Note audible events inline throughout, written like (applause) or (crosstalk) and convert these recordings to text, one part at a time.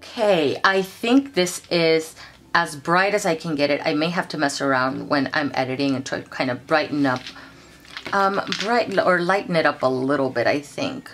okay. I think this is as bright as I can get it. I may have to mess around when I'm editing and try to kind of brighten up, um, or lighten it up a little bit, I think.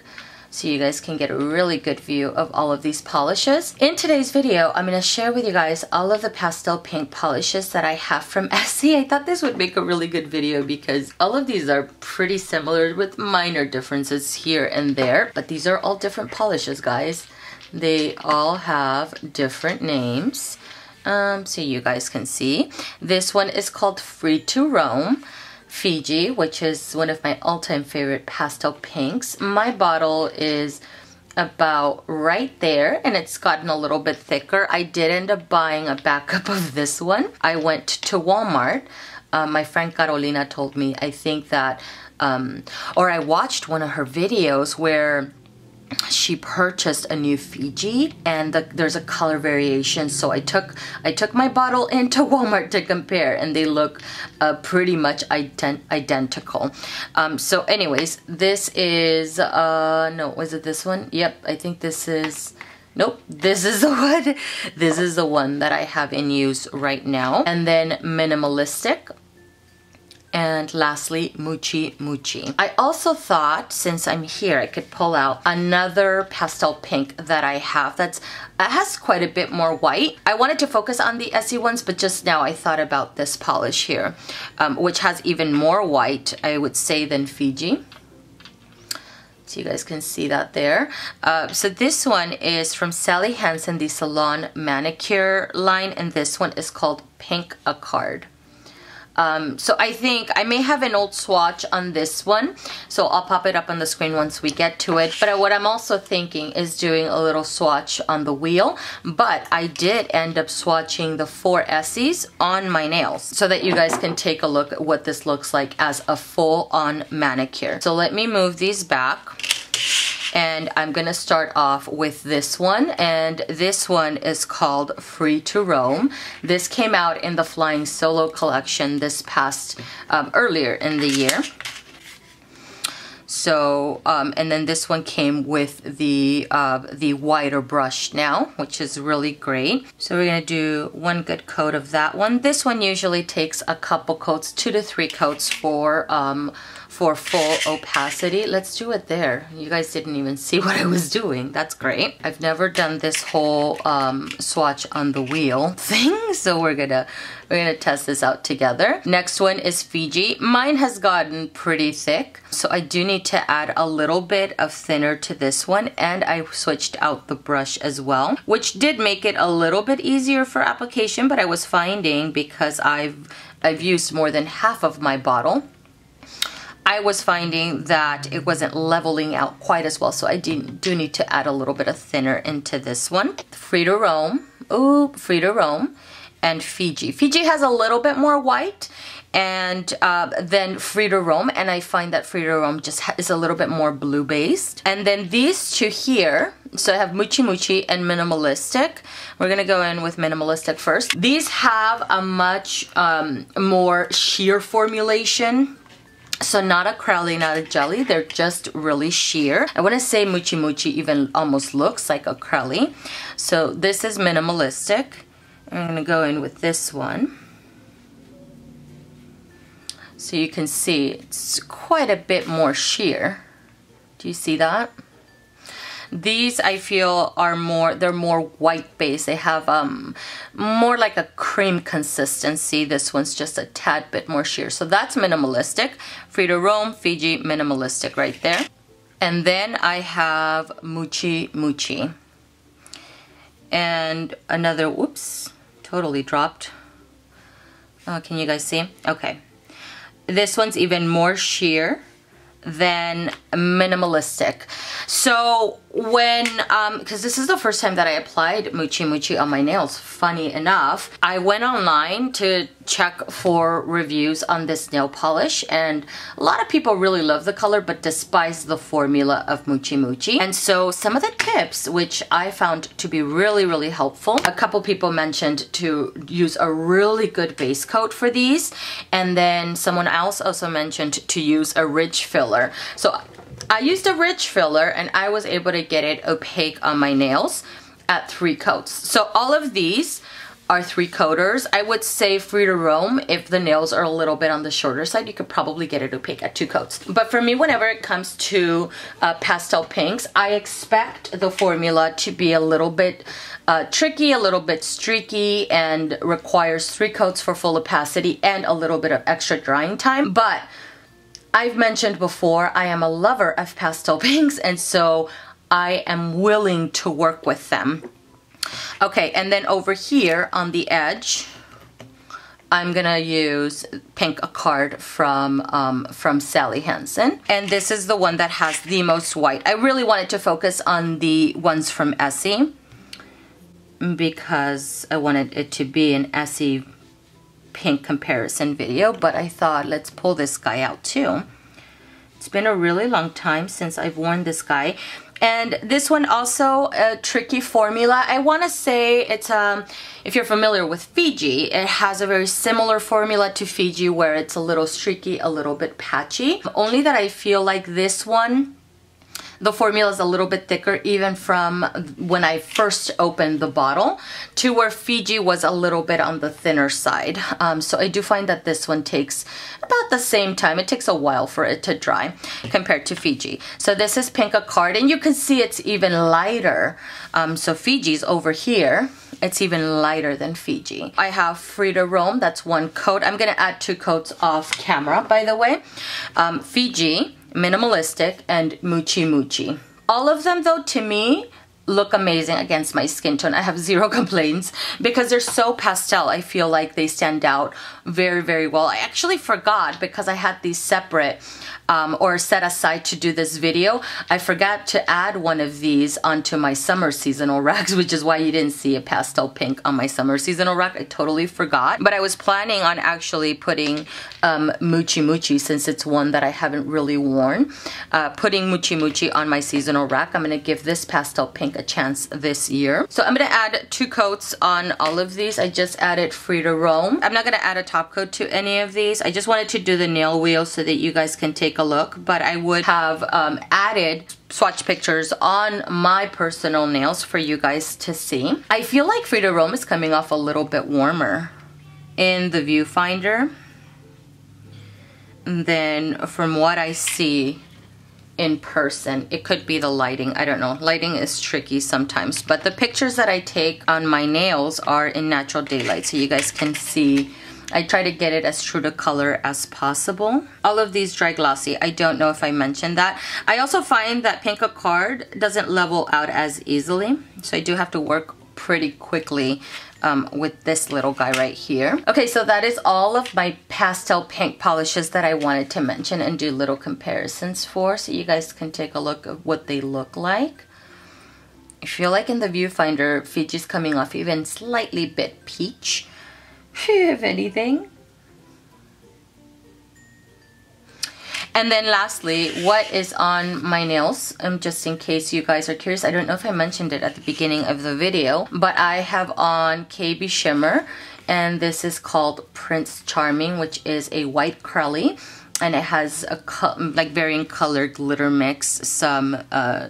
So you guys can get a really good view of all of these polishes. In today's video, I'm going to share with you guys all of the pastel pink polishes that I have from (laughs) Essie. I thought this would make a really good video because all of these are pretty similar with minor differences here and there. But these are all different polishes, guys. They all have different names um, so you guys can see. This one is called Free to Roam. Fiji, which is one of my all-time favorite pastel pinks. My bottle is about right there and it's gotten a little bit thicker. I did end up buying a backup of this one. I went to Walmart. Uh, my friend Carolina told me, I think that, um, or I watched one of her videos where she purchased a new Fiji and the, there's a color variation so I took I took my bottle into Walmart to compare and they look uh, pretty much ident identical um, so anyways this is uh no was it this one yep I think this is Nope, this is the (laughs) one. This is the one that I have in use right now. And then Minimalistic and lastly Muchi Muchi. I also thought since I'm here I could pull out another pastel pink that I have that's it has quite a bit more white. I wanted to focus on the Essie ones but just now I thought about this polish here um, which has even more white I would say than Fiji. So you guys can see that there. Uh, so this one is from Sally Hansen, the Salon Manicure line, and this one is called Pink A Card. Um, so I think I may have an old swatch on this one. So I'll pop it up on the screen once we get to it. But what I'm also thinking is doing a little swatch on the wheel. But I did end up swatching the four Essies on my nails so that you guys can take a look at what this looks like as a full-on manicure. So let me move these back and I'm gonna start off with this one and this one is called Free to Roam. This came out in the Flying Solo collection this past um, earlier in the year. So, um, and then this one came with the uh, the wider brush now, which is really great. So we're gonna do one good coat of that one. This one usually takes a couple coats, two to three coats for um, for full opacity. Let's do it there. You guys didn't even see (laughs) what I was doing. That's great. I've never done this whole um, swatch on the wheel (laughs) thing, so we're gonna we're gonna test this out together. Next one is Fiji. Mine has gotten pretty thick, so I do need to add a little bit of thinner to this one, and I switched out the brush as well, which did make it a little bit easier for application, but I was finding because I've I've used more than half of my bottle I was finding that it wasn't leveling out quite as well, so I do, do need to add a little bit of thinner into this one. Free to Roam, ooh, Free to Roam, and Fiji. Fiji has a little bit more white and uh, then Free to Roam, and I find that Free to Roam just is a little bit more blue based. And then these two here, so I have Muchi Muchi and Minimalistic. We're gonna go in with Minimalistic first. These have a much um, more sheer formulation so not a crelly, not a jelly, they're just really sheer. I want to say Muchi Muchi even almost looks like a crelly. So this is minimalistic. I'm going to go in with this one. So you can see it's quite a bit more sheer. Do you see that? These I feel are more, they're more white based. They have um, more like a cream consistency. This one's just a tad bit more sheer. So that's minimalistic. To Roam, Fiji, minimalistic right there. And then I have Muchi Muchi. And another, whoops, totally dropped. Oh, can you guys see? Okay. This one's even more sheer than minimalistic. So when, um, because this is the first time that I applied Muchi Muchi on my nails, funny enough, I went online to check for reviews on this nail polish and a lot of people really love the color but despise the formula of Muchi Muchi. And so some of the tips which I found to be really, really helpful, a couple people mentioned to use a really good base coat for these and then someone else also mentioned to use a ridge filler. So I used a ridge filler and I was able to get it opaque on my nails. at three coats. So all of these are three coaters. I would say free to roam. If the nails are a little bit on the shorter side, you could probably get it opaque at two coats. But for me, whenever it comes to uh, pastel pinks, I expect the formula to be a little bit uh, tricky, a little bit streaky, and requires three coats for full opacity and a little bit of extra drying time. But I've mentioned before, I am a lover of pastel (laughs) pinks, and so I am willing to work with them. Okay, and then over here on the edge, I'm gonna use Pink a card from um, from Sally Hansen. And this is the one that has the most white. I really wanted to focus on the ones from Essie because I wanted it to be an Essie pink comparison video but I thought let's pull this guy out too. It's been a really long time since I've worn this guy and this one also a tricky formula. I want to say it's, um, if you're familiar with Fiji, it has a very similar formula to Fiji where it's a little streaky, a little bit patchy. Only that I feel like this one the formula is a little bit thicker even from when I first opened the bottle to where Fiji was a little bit on the thinner side. Um, so I do find that this one takes about the same time. It takes a while for it to dry compared to Fiji. So this is Pink Card and you can see it's even lighter. Um, so Fiji's over here. It's even lighter than Fiji. I have to Roam, that's one coat. I'm gonna add two coats off camera, by the way. Um, Fiji, Minimalistic, and Muchi Muchi. All of them though, to me, look amazing against my skin tone. I have zero (laughs) complaints because they're so pastel. I feel like they stand out very, very well. I actually forgot because I had these separate um, or set aside to do this video. I forgot to add one of these onto my summer seasonal racks, (laughs) which is why you didn't see a pastel pink on my summer seasonal rack. I totally forgot. But I was planning on actually putting um, Muchi Muchi since it's one that I haven't really worn. Uh, putting Muchi Muchi on my seasonal rack. I'm going to give this pastel pink a chance this year. So I'm to add two coats on all of these. I just added Free to Roam. I'm not to add a top coat to any of these. I just wanted to do the nail wheel so that you guys can take a look. But I would have um, added swatch pictures on my personal nails for you guys to see. I feel like to Roam is coming off a little bit warmer in the viewfinder than from what I see in person. It could be the lighting. I don't know. Lighting is tricky sometimes. But the pictures that I take on my nails are in natural daylight. So you guys can see. I try to get it as true to color as possible. All of these dry glossy. I don't know if I mentioned that. I also find that Pink Card doesn't level out as easily. So I do have to work pretty quickly um, with this little guy right here. Okay, so that is all of my pastel pink polishes that I wanted to mention and do little comparisons for so you guys can take a look at what they look like. I feel like in the viewfinder, Fiji's coming off even slightly bit peach, (laughs) if anything. And then lastly, what is on my nails? Um, just in case you guys are curious, I don't know if I mentioned it at the beginning of the video, but I have on KB Shimmer, and this is called Prints Charming, which is a white crelly and it has a like varying color glitter mix, some uh,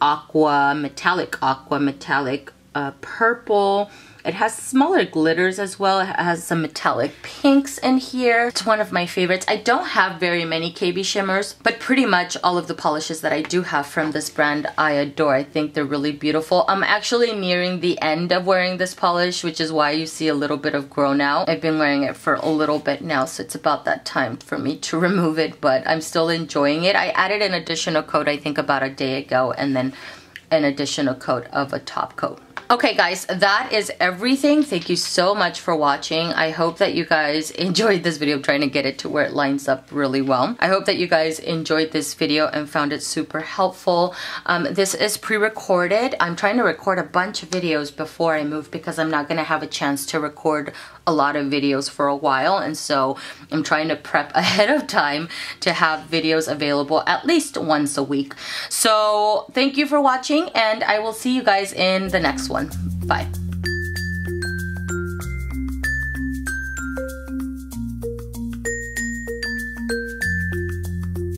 aqua, metallic aqua, metallic uh, purple, it has smaller glitters as well. It has some metallic pinks in here. It's one of my favorites. I don't have very many KB shimmers, but pretty much all of the polishes that I do have from this brand I adore. I think they're really beautiful. I'm actually nearing the end of wearing this polish, which is why you see a little bit of grown out. I've been wearing it for a little bit now, so it's about that time for me to (laughs) remove it, but I'm still enjoying it. I added an additional coat, I think about a day ago, and then an additional coat of a top coat. Okay guys, that is everything. Thank you so much for watching. I hope that you guys (laughs) enjoyed this video. I'm trying to get it to where it lines up really well. I hope that you guys enjoyed this video and found it super helpful. Um, this is pre-recorded. I'm trying to record a bunch of videos before I move because I'm not going to have a chance to record a lot of videos for a while and so I'm trying to prep (laughs) ahead of time to have videos available at least once a week. So thank you for watching and I will see you guys in the next one. Bye.